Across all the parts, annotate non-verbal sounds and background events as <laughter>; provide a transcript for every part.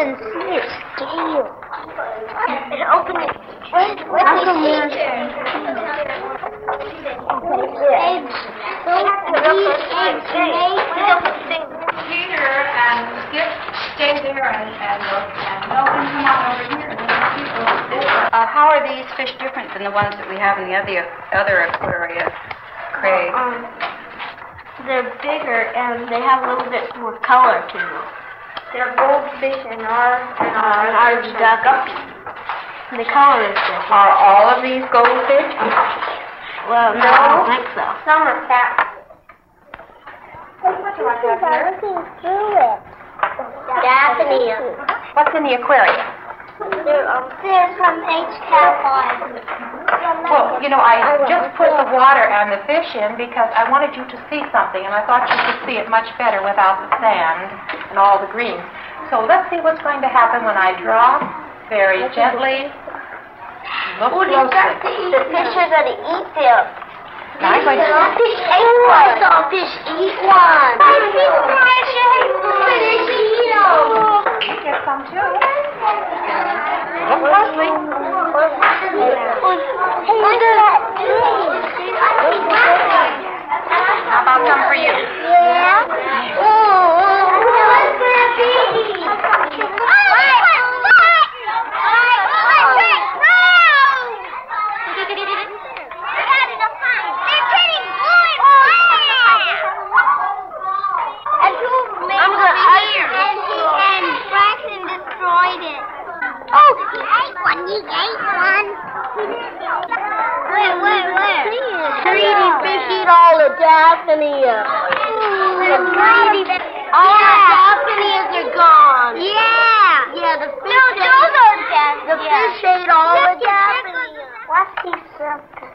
You can see its scale. It opened it. Where's, where's How come the there's- eggs? Those eggs Peter and Skip stay there and, and look, and Melvin come on over here. and then people this way. Uh, how are these fish different than the ones that we have in the other other aquaria, Craig? Um, they're bigger and they have a little bit more color to them. They're goldfish and ours and ours, ours is a guppy. The color is different. Are all of these goldfish? Well, no, I don't think so. Some are fat. Daphnia. What's in the aquarium? They're, um, they're from H. Cowboy. Well, you know, I just put the water and the fish in because I wanted you to see something, and I thought you could see it much better without the sand and all the green. So let's see what's going to happen when I drop very gently. Look Oh, closely. The fish are gonna eat them. Now I'm going to... Fish ate one. I saw a fish eat one. Fish ate Fish eat them. Get some too. Look closely. How about some for you? Yeah. Oh, what's that be? I'm gonna and he and Braxton destroyed it. Oh, he ate one. He ate one. Where, where, where? Greedy fish eat all the daphnia. The greedy All the daphnias are gone. Yeah. Yeah, the fish. No, those are daphnias. The fish ate all the daphnias. I see something.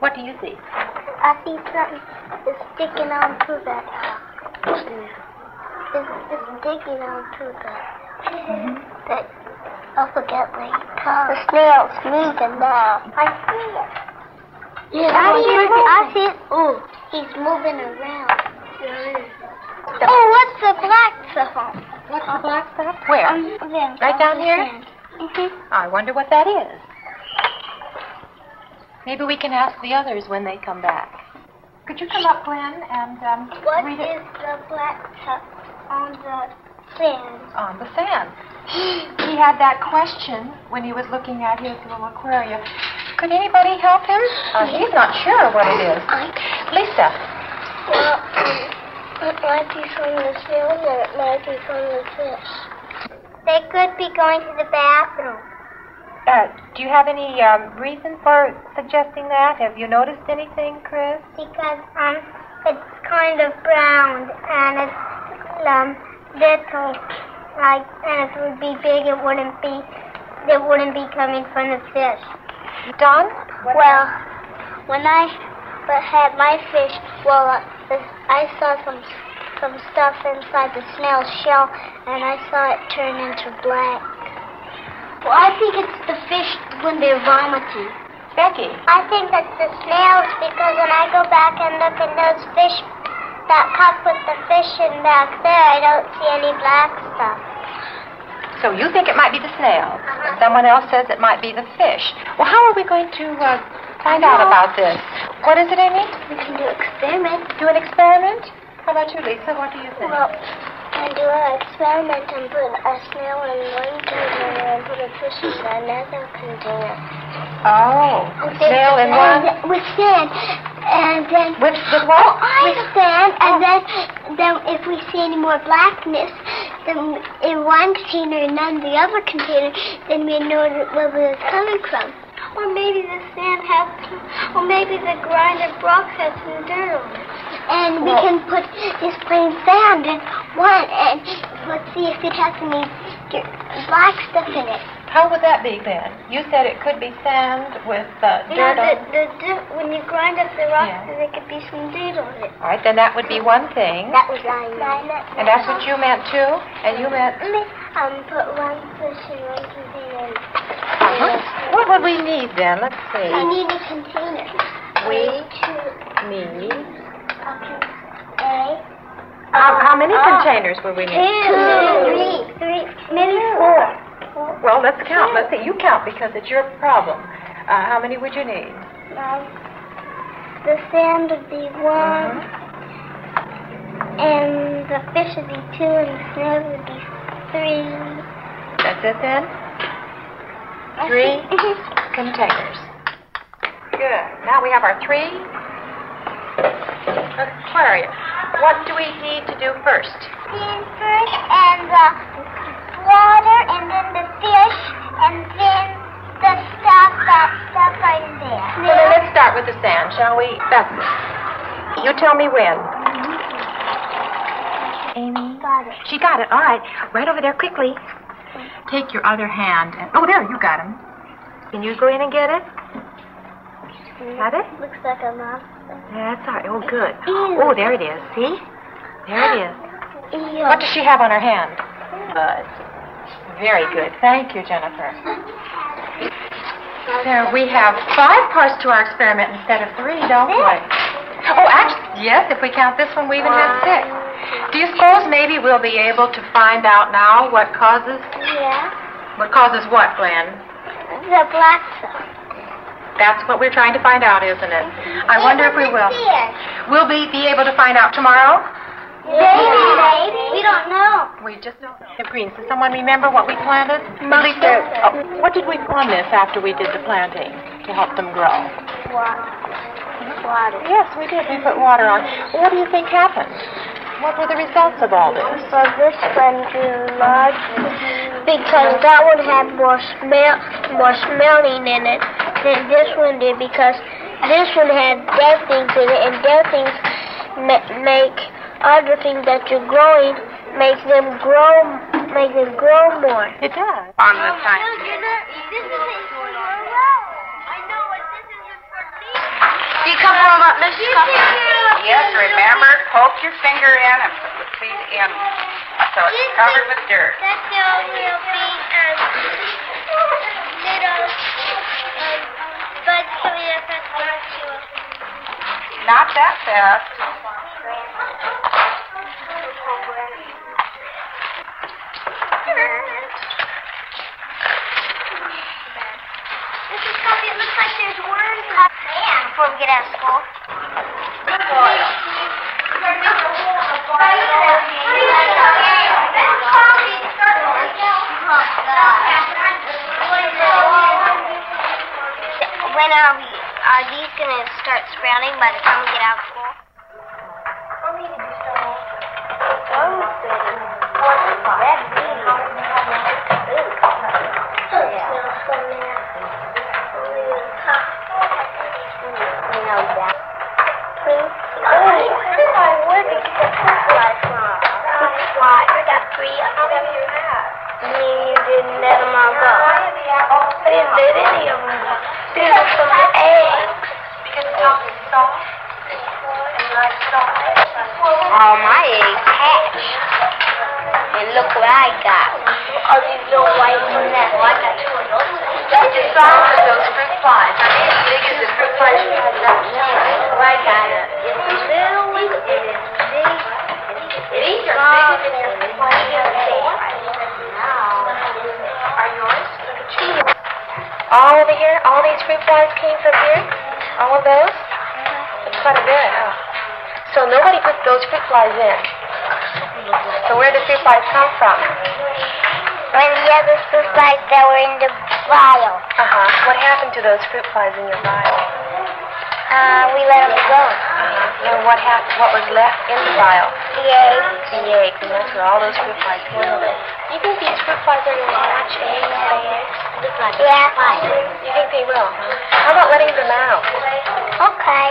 What do you see? I see something is sticking onto that. It's, it's sticking onto that. That. I forget what you call The snail's moving now. I see it. Yeah, I see it. I see it. Oh, he's moving around. Yeah. Oh, what's the black stuff on? What's the black stuff? Where? There. Right down here? Mm-hmm. I wonder what that is. Maybe we can ask the others when they come back. Could you come up, Glenn, and um, What read is it the black stuff on the sand? on the sand? He had that question when he was looking at his little aquarium. Could anybody help him? Uh, he's not sure what it is. Lisa, Well, it might be from the snail or it might be from the fish. They could be going to the bathroom. Uh, do you have any um, reason for suggesting that? Have you noticed anything, Chris? Because um, it's kind of brown and it's um little, like, and if it would be big, it wouldn't be, it wouldn't be coming from the fish. Don? Well, when I but had my fish, well, uh, I saw some some stuff inside the snail's shell, and I saw it turn into black. Well, I think it's the fish when they're vomiting. Becky. I think that's the snails because when I go back and look in those fish, that cup with the fish in back there, I don't see any black stuff. So you think it might be the snail. Uh-huh. Someone else says it might be the fish. Well, how are we going to uh, find out about this? What is it, Amy? We can do an experiment. Do an experiment? How about you, Lisa? What do you think? Well, I do an experiment and put a snail in one container and put a fish in another container. oh, And snail in one. With sand. And then... With, with what? Oh, with sand, and then, then if we see any more blackness, then in one container and none in the other container, then we know where it's coming from. Or maybe the sand has, or maybe the grinded rock has some dirt on it. And we can put this plain sand in one, and let's see if it has any black stuff in it. How would that be then? You said it could be sand with uh, Yeah, dirt on the, the, dirt- when you grind up the rocks, Yeah. there could be some dirt on it. All right, then that would be one thing. That was I meant. And that's what you meant too? And you meant... Um, put one fish in one container. Uh-huh. What would we need then? Let's see. We need a container. We Two. need... Okay. A. How, how many containers will we need? Two, three, three, maybe four. Well, let's count. Let's see. You count because it's your problem. Uh, how many would you need? Um, the sand would be one, and the fish would be two, and the snow would be three. That's it then? Three <laughs> containers. Good. Now we have our three. Aquarium. What do we need to do first? Sand first, and the water, and then the fish, and then the stuff, that stuff right there. Well, then let's start with the sand, shall we? That's it. You tell me when. Amy? Got it. She got it. All right. Right over there, quickly. Take your other hand and. Oh, there, you got him. Can you go in and get it? Got it? Looks like a That's all right. Oh, good. Ew. <gasps> Oh, there it is. See? There it is. Ew. What does she have on her hand? Good. Very good. Thank you, Jennifer. <laughs> There, we have five parts to our experiment instead of three, don't we? Oh, actually, yes, if we count this one, we even have six. Do you suppose maybe we'll be able to find out now what causes Yeah. what causes what, Glenn? The black stuff. That's what we're trying to find out, isn't it? I wonder if we will. Fish. We'll be, be able to find out tomorrow? Maybe. Maybe. We don't know. We just don't. The greens. Does someone remember what we planted? Lisa, oh, what did we put on this after we did the planting to help them grow? Water. Water. Yes, we did. We put water on. What do you think happened? What were the results of all this? Well, this one grew large because that one had more smell, more smelling in it than this one did because this one had dead things in it, and dead things ma- make other things that you're growing make them grow, make them grow more. It does. On the time. I know, but this isn't for peas. You come from about Mrs. Yes, remember, poke your finger in and put the seed in so it's covered with dirt. That there will be um, little Not that fast. Mrs. Coffee, it looks like there's worms before we get out of school. When are we? Are these gonna start sprouting by the time we get out All over here? All these fruit flies came from here? All of those? That's quite a bit. Oh. So nobody put those fruit flies in. So where did the fruit flies come from? When the other fruit flies that were in the vial, Uh-huh. What happened to those fruit flies in your vial? Uh, we let them go. Uh-huh. And what happened? What was left in the vial? The eggs. The eggs, and that's where all those fruit flies came from. You think these fruit flies are going to hatch eggs eggs? Look like yeah. You think they will? How about letting them out? Okay.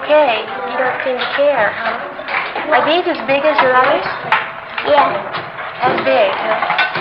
Okay. You don't seem to care, huh? Are these as big as your others? Yeah. As big, huh?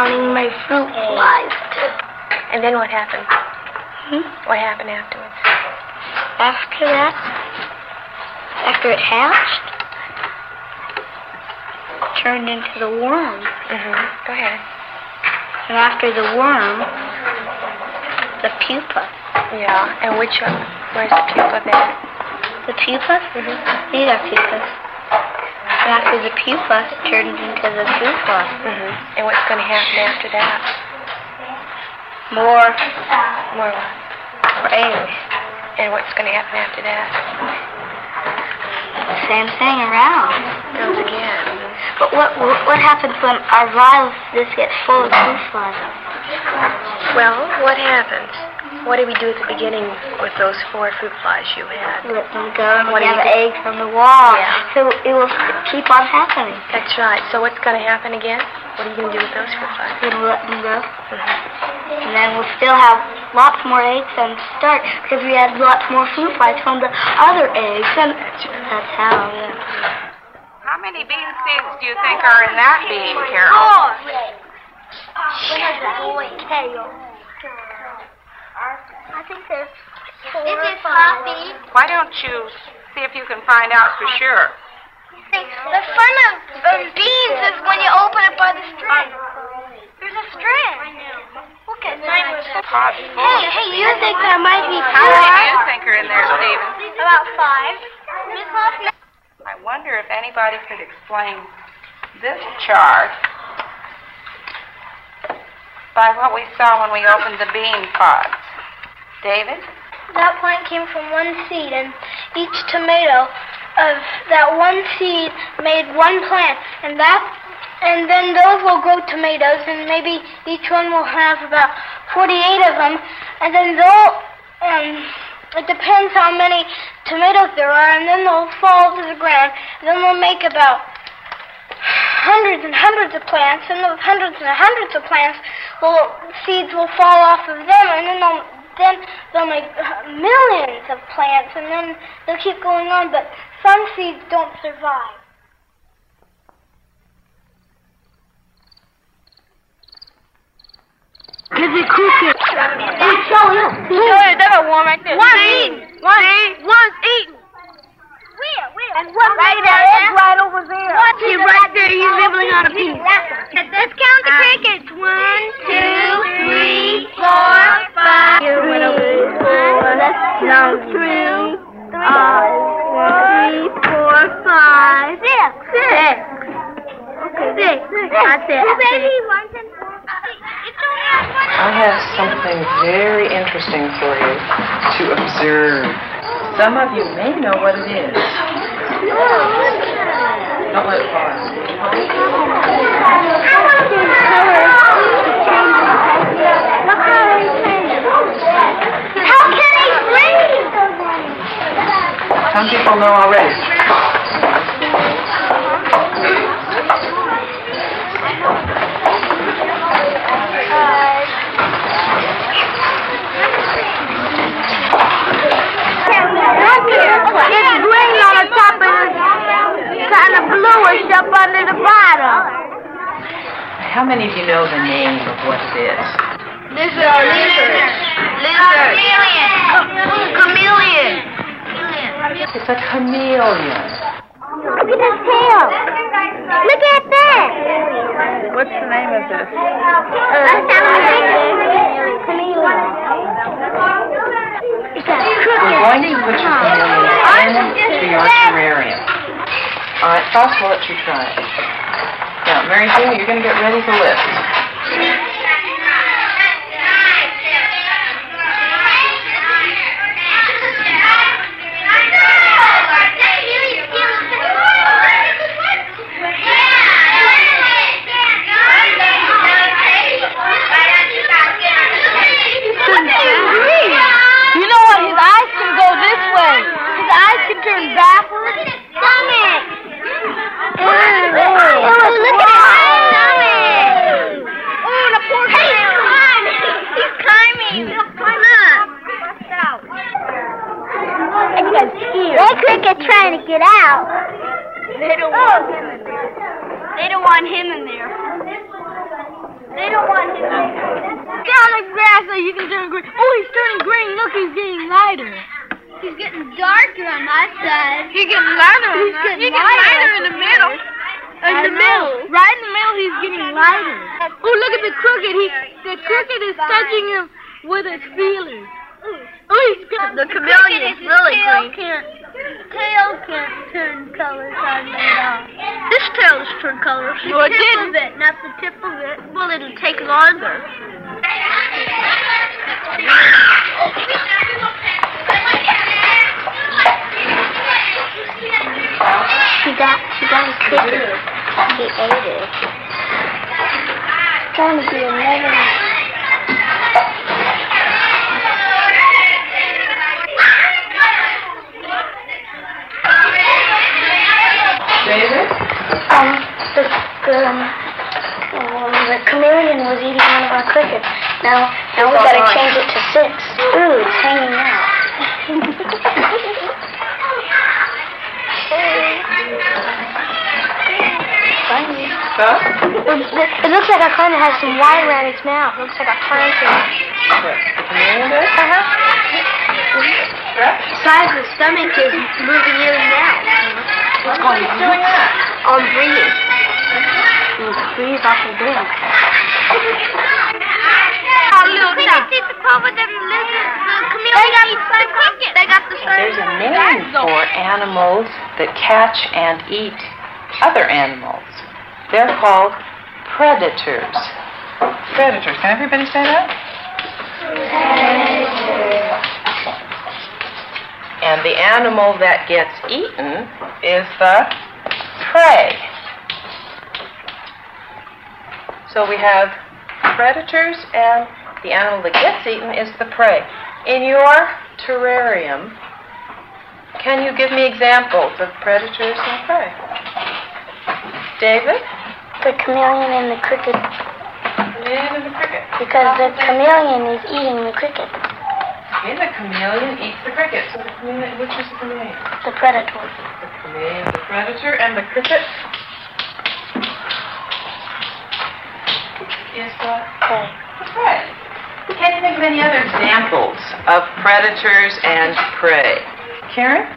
drowning my fruit flies. And then what happened? Hmm? What happened afterwards? After that, after it hatched, it turned into the worm. Mm-hmm. Go ahead. And after the worm, the pupa. Yeah, and which one? Where's the pupa there? The pupa? Mm-hmm. These are pupas. After the pupa, it turned into the pupa. Mm-hmm. And what's going to happen after that? More More what? eggs. And what's going to happen after that? Same thing around. Goes again. But what what, happens when our viruses get full of pupas? Well, what happens? What did we do at the beginning with those four fruit flies you had? Let them go and What we do you have do? eggs from the wall. Yeah. So it will keep on happening. That's right. So what's going to happen again? What are you going to do with those fruit flies? Then we'll let them go. Mhm. And then we'll still have lots more eggs and start because we had lots more fruit flies from the other eggs. And that's how, yeah. How many bean seeds do you think are in that bean, Carol? Oh, I think there's four Is it coffee? Why don't you see if you can find out for sure? The fun of um, beans is when you open it by the string. There's a string. Look at that. Pod. Hey, hey, you think there might be How many do you think are in there, Stephen? About five. I wonder if anybody could explain this chart by what we saw when we opened the bean pods. David? That plant came from one seed, and each tomato of that one seed made one plant, and that, and then those will grow tomatoes, and maybe each one will have about 48 of them, and then they'll, um, it depends how many tomatoes there are, and then they'll fall to the ground, and then they'll make about hundreds and hundreds of plants, and those hundreds and hundreds of plants will seeds will fall off of them, and then they'll then they'll make uh, millions of plants, and then they'll keep going on. But some seeds don't survive. Is it cooking? It's showing up. Show That one right there. One eating. One. One's eating. Where? Where? And one right there. It's right over there. One. He's right there. He's nibbling on a piece. Let's count the crickets. One, two, three, four, five. Here we go. Let's count three. Uh, three, four, five, six. Six. Okay. Six. That's it. Baby, one, two, I have something very interesting for you to observe. Some of you may know what it is. Some people know already. It's green on the top and it's kind of bluish up under the bottom. How many of you know the name of what it is? This is a lizard. Lizard. Chameleon. It's a chameleon. Look at his tail. Look at that. What's the name of this? Chameleon. We're going to put your chameleon into your terrarium. All right, Foss will let you try it. Now, Mary Jane, you're going to get ready to lift. You know what? His eyes can go this way. His eyes can turn backwards. Stomach. Oh, look at his stomach. Oh, the poor hey, climb. He's climbing. Climb up. And he has ears. That cricket trying to get out. They don't want him in there. They don't want him in there. They don't want him. Down the grass so you can turn green. Oh, he's turning green. Look, he's getting lighter. He's getting darker on my side. He's getting lighter. He's getting He's getting lighter in the middle. In I the middle, right in the middle, he's getting lighter. Oh, look at the crooked. He, the crooked is touching him with his feelers. Oh, he's got the chameleon is really tail green. Can't, tail can't turn colors on all. This tail is turn colors. The No, it tip didn't. of it, not the tip of it. Well, it'll take longer. He got, he got a cricket. He ate it. Trying to be another one. David? Um, the, the, um, the chameleon was eating one of our crickets. Now, Huh? It looks like our climate has some wire around its mouth. looks like a plantain. What? The chameleon does? Uh-huh. Right? The size of the stomach is moving in and out. What's going on? doing that? On breathing. And breathe awful big. Oh, look now. eats the cobra, then the the chameleon eats. They got the There's a name for animals that catch and eat other animals. They're called predators. Predators. Can everybody say that? Predators. And the animal that gets eaten is the prey. So we have predators and the animal that gets eaten is the prey. In your terrarium, can you give me examples of predators and prey? David? The chameleon and the cricket, Chameleon and the cricket. because the chameleon is eating the cricket, Okay, the chameleon eats the cricket. So the chameleon, which is the chameleon? the predator. The chameleon, the predator, and the cricket is the Okay. prey. Can you think of any other examples of predators and prey? Karen?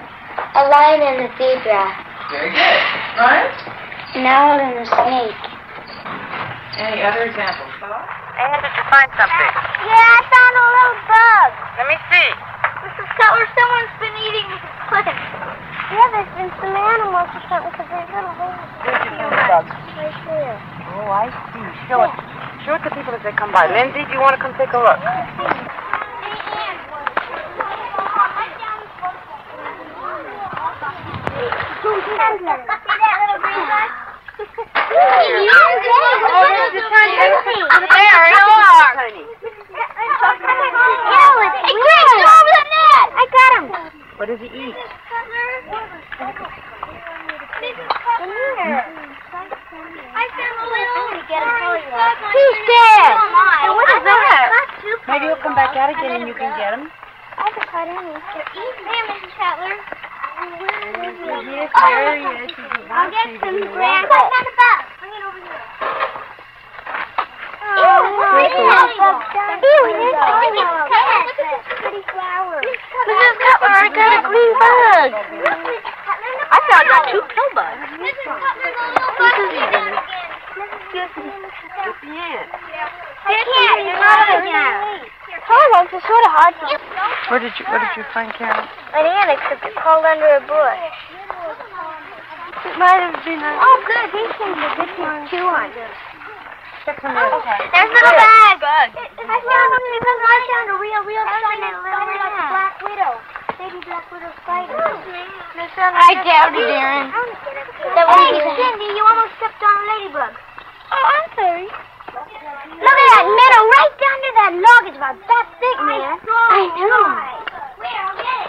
A lion and a zebra, Very good. Right? An owl and a snake. Any other examples? And did you find something? Yeah, I found a little bug. Let me see. Mrs. Cutler, someone's been eating crickets. Yeah, there's been some animals or something because there's little holes. Where'd you find the bug? Right there. Oh, I see. Show it. Show it to people as they come by. Lindsay, do you want to come take a look? See that little green bug? What does he eat? I found a little. Who's dead? What is that? Maybe he'll come back out again and you can get him. I haven't caught any. Hey, Mrs. Cutler. Yes. I'll get some grass. Oh, this pretty flower. Mrs. Cutler, got a green bug. I found two pill bugs. Mrs. Cutler's little bug. Can't. You're not it's sort of hard. Where did you Where did you find Karen? An ant, except it crawled under a bush. It might have been a... Oh, good. These things are good to chew on. Some oh, of. There's a little bag. I found a, because I found a real, real shiny little like a black widow. Baby black widow spider. I doubt it, Aaron. Hey, Cindy, you almost stepped on a ladybug. Oh, I'm sorry. Look at that meadow right down to that log. It's about that thick, man. I know. No. We're